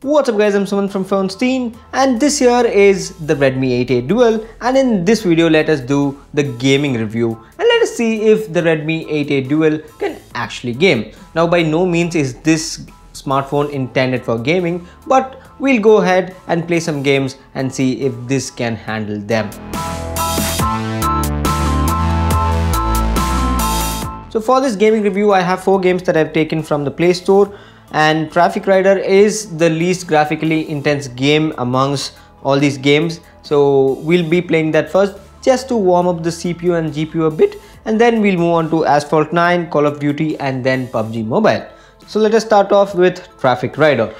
What's up guys, I'm Suman from Phonestein and this here is the Redmi 8A Dual and in this video let us do the gaming review and let us see if the Redmi 8A Dual can actually game. Now by no means is this smartphone intended for gaming but we'll go ahead and play some games and see if this can handle them. So for this gaming review I have 4 games that I've taken from the Play Store and Traffic Rider is the least graphically intense game amongst all these games so we'll be playing that first just to warm up the CPU and GPU a bit and then we'll move on to Asphalt 9, Call of Duty and then PUBG Mobile. So let us start off with Traffic Rider.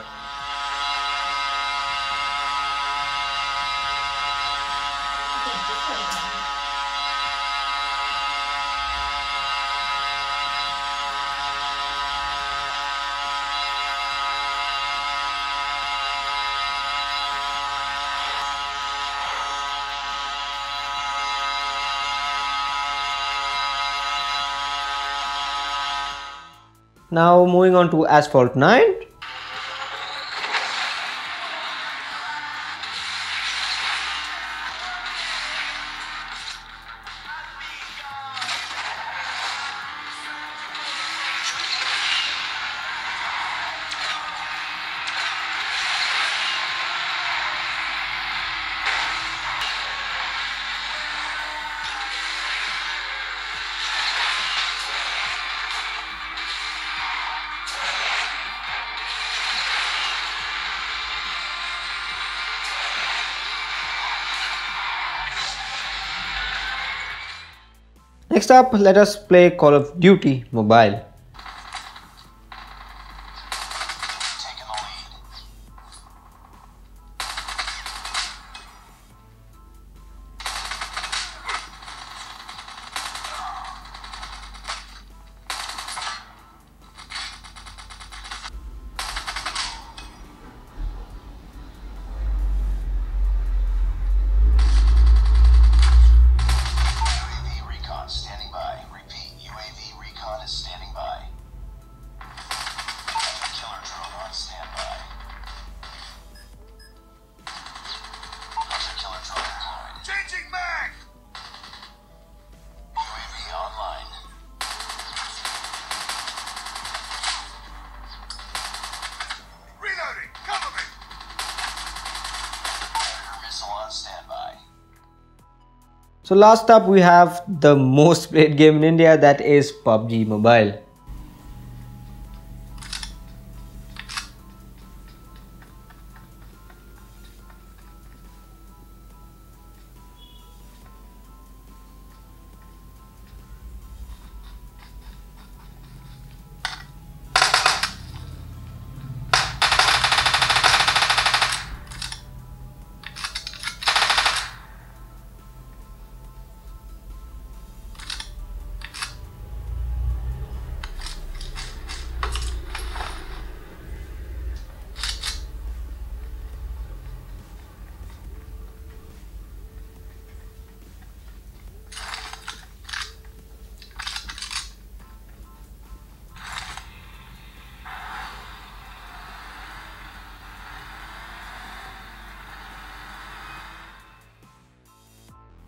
Now moving on to Asphalt 9. Next up, let us play Call of Duty Mobile. So last up we have the most played game in India that is PUBG Mobile.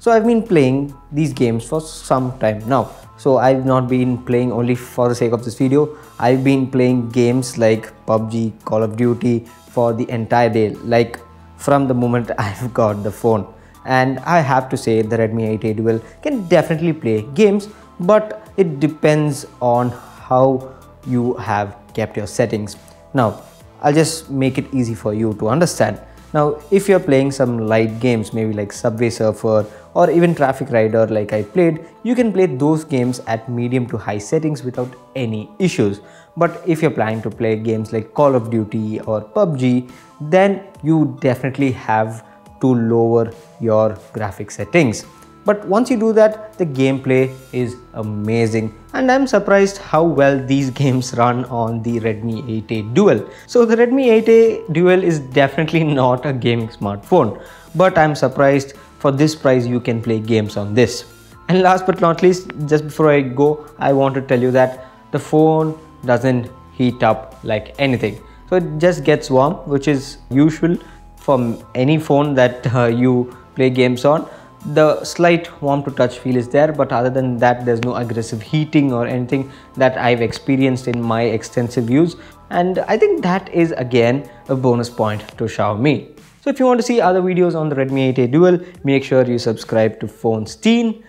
So I've been playing these games for some time now. So I've not been playing only for the sake of this video. I've been playing games like PUBG, Call of Duty for the entire day. Like from the moment I've got the phone. And I have to say the Redmi 8A Dual can definitely play games but it depends on how you have kept your settings. Now I'll just make it easy for you to understand. Now if you're playing some light games maybe like Subway Surfer or even Traffic Rider like I played, you can play those games at medium to high settings without any issues. But if you're planning to play games like Call of Duty or PUBG, then you definitely have to lower your graphic settings. But once you do that, the gameplay is amazing and I'm surprised how well these games run on the Redmi 8A Dual. So the Redmi 8A Dual is definitely not a gaming smartphone, but I'm surprised for this price you can play games on this. And last but not least, just before I go, I want to tell you that the phone doesn't heat up like anything. so it just gets warm which is usual from any phone that uh, you play games on the slight warm to touch feel is there but other than that there's no aggressive heating or anything that I've experienced in my extensive use and I think that is again a bonus point to Xiaomi. So if you want to see other videos on the Redmi 8A Dual, make sure you subscribe to Phonestein.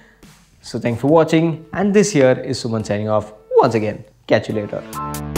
So thanks for watching and this here is Suman signing off once again. Catch you later.